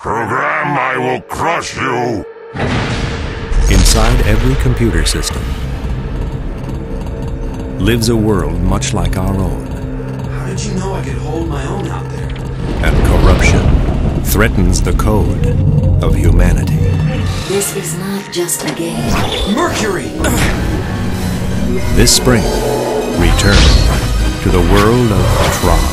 Program, I will crush you! Inside every computer system lives a world much like our own. How did you know I could hold my own out there? And corruption threatens the code of humanity. This is not just a game. Mercury! This spring, return to the world of Tron.